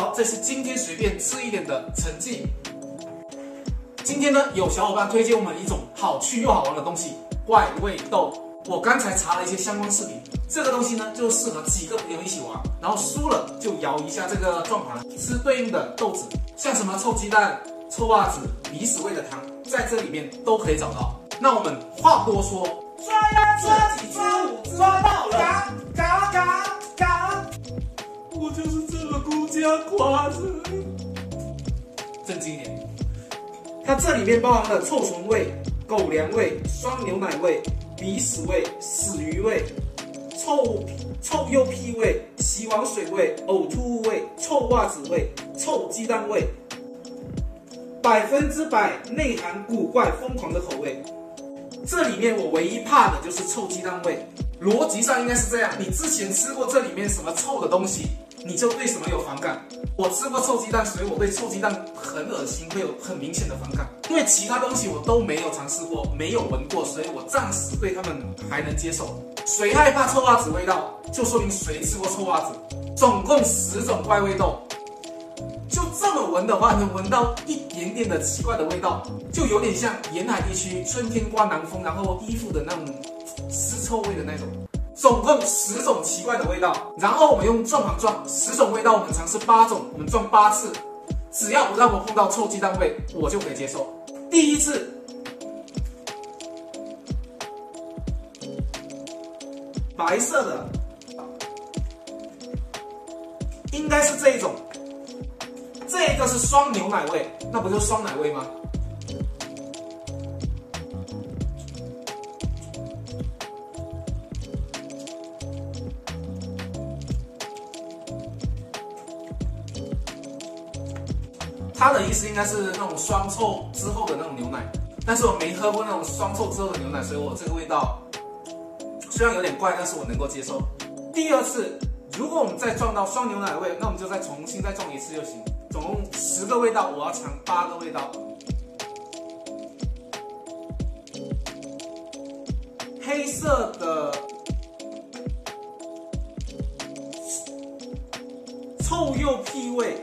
好，这是今天随便吃一点的成绩。今天呢，有小伙伴推荐我们一种好吃又好玩的东西——怪味豆。我刚才查了一些相关视频，这个东西呢，就适合几个朋友一起玩，然后输了就摇一下这个转盘，吃对应的豆子，像什么臭鸡蛋、臭袜子、鼻屎味的糖，在这里面都可以找到。那我们话不多说，抓呀抓几只，抓到了，嘎嘎嘎！我就是这么孤家寡人。正经一点。它这里面包含了臭虫味、狗粮味、酸牛奶味、鼻屎味、死鱼味、臭臭鼬屁味、洗碗水味、呕吐物味、臭袜子味、臭鸡蛋味，百分之百内含古怪疯狂的口味。这里面我唯一怕的就是臭鸡蛋味，逻辑上应该是这样：你之前吃过这里面什么臭的东西？你就对什么有反感？我吃过臭鸡蛋，所以我对臭鸡蛋很恶心，会有很明显的反感。因为其他东西我都没有尝试过，没有闻过，所以我暂时对他们还能接受。谁害怕臭袜子味道，就说明谁吃过臭袜子。总共十种怪味豆，就这么闻的话，能闻到一点点的奇怪的味道，就有点像沿海地区春天刮南风，然后衣服的那种湿臭味的那种。总共十种奇怪的味道，然后我们用转盘转，十种味道我们尝试八种，我们转八次，只要不让我碰到臭鸡蛋味，我就可以接受。第一次，白色的，应该是这一种，这个是双牛奶味，那不就是双奶味吗？它的意思应该是那种双臭之后的那种牛奶，但是我没喝过那种双臭之后的牛奶，所以我这个味道虽然有点怪，但是我能够接受。第二次，如果我们再撞到双牛奶味，那我们就再重新再撞一次就行。总共十个味道，我要尝八个味道。黑色的臭鼬屁味。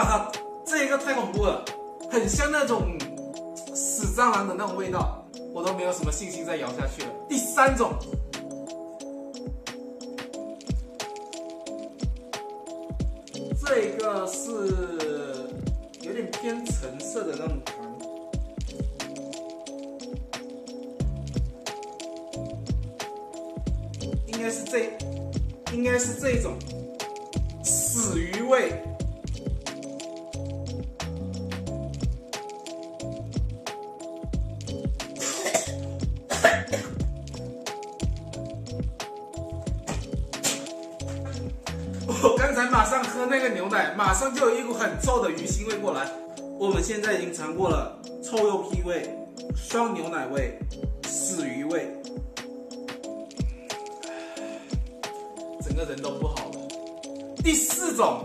啊，这个太恐怖了，很像那种死蟑螂的那种味道，我都没有什么信心再咬下去了。第三种，这个是有点偏橙色的那种糖。应该是这，应该是这种死鱼味。那个牛奶，马上就有一股很臭的鱼腥味过来。我们现在已经尝过了臭鼬屁味、双牛奶味、死鱼味。整个人都不好了。第四种，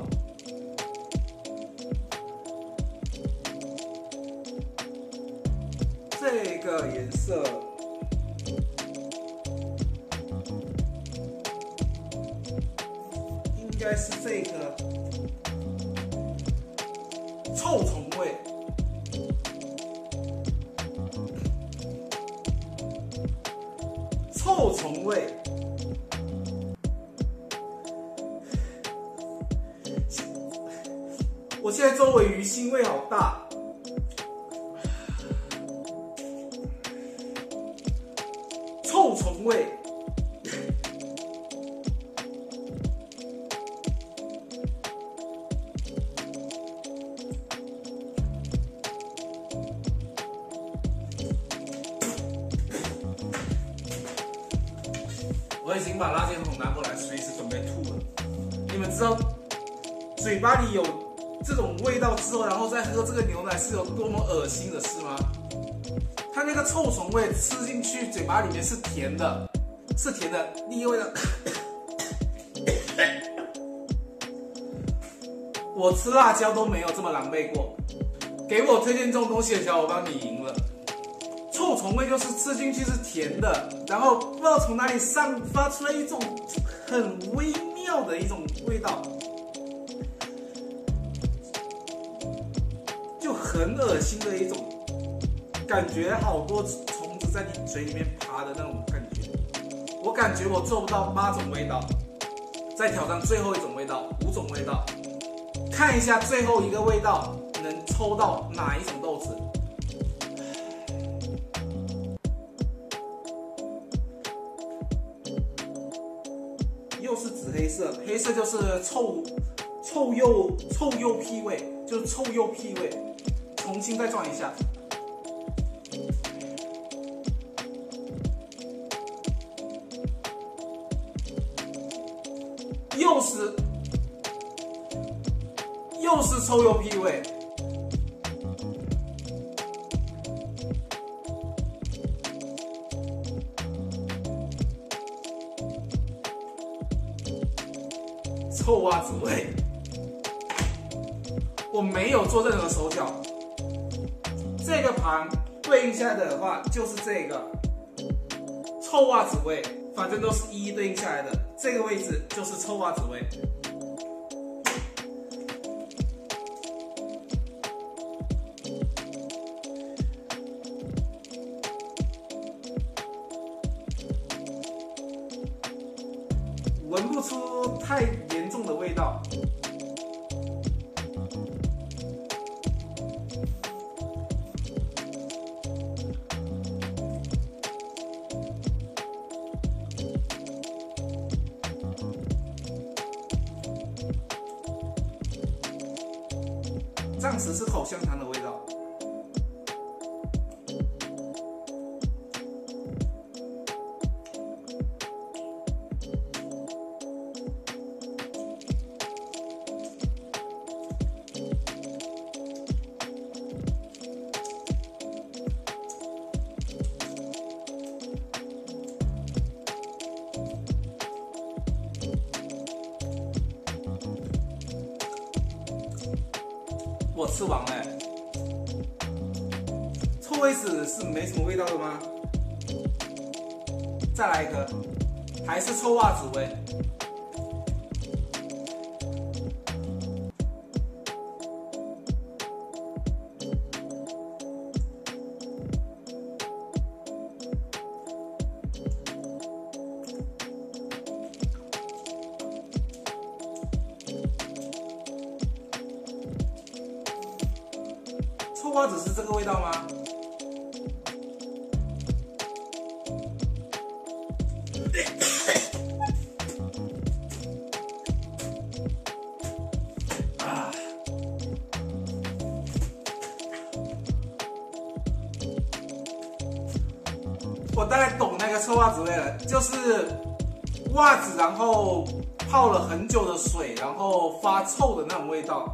这个颜色该是这个臭虫味，臭虫味。我现在周围鱼腥味好大，臭虫味，我已经把垃圾桶拿过来，随时准备吐了。你们知道嘴巴里有这种味道之后，然后再喝这个牛奶是有多么恶心的事吗？它那个臭虫味吃进去嘴巴里面是甜的，是甜的。第一个味的，我吃辣椒都没有这么狼狈过。给我推荐这种东西的小伙伴，你赢了。臭虫味就是吃进去是甜的，然后不知道从哪里散发出来一种很微妙的一种味道，就很恶心的一种感觉，好多虫子在你嘴里面爬的那种感觉。我感觉我做不到八种味道，再挑战最后一种味道，五种味道，看一下最后一个味道能抽到哪一种豆子。色，黑色就是臭臭鼬臭鼬屁味，就是臭鼬屁味。重新再转一下，又是又是臭鼬屁味。臭袜子味，我没有做任何手脚。这个盘对应下来的话就是这个臭袜子味，反正都是一一对应下来的。这个位置就是臭袜子味。闻不出太严重的味道。暂时是口香糖的味我吃完了，臭味子是没什么味道的吗？再来一个，还是臭袜子味。袜子是这个味道吗？啊！我大概懂那个臭袜子味了，就是袜子，然后泡了很久的水，然后发臭的那种味道。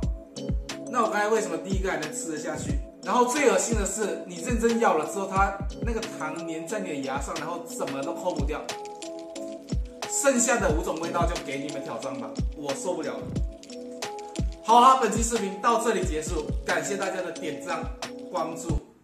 那我刚才为什么第一个还能吃得下去？然后最恶心的是，你认真咬了之后，它那个糖粘在你的牙上，然后怎么都抠不掉。剩下的五种味道就给你们挑战吧，我受不了了。好啦，本期视频到这里结束，感谢大家的点赞、关注。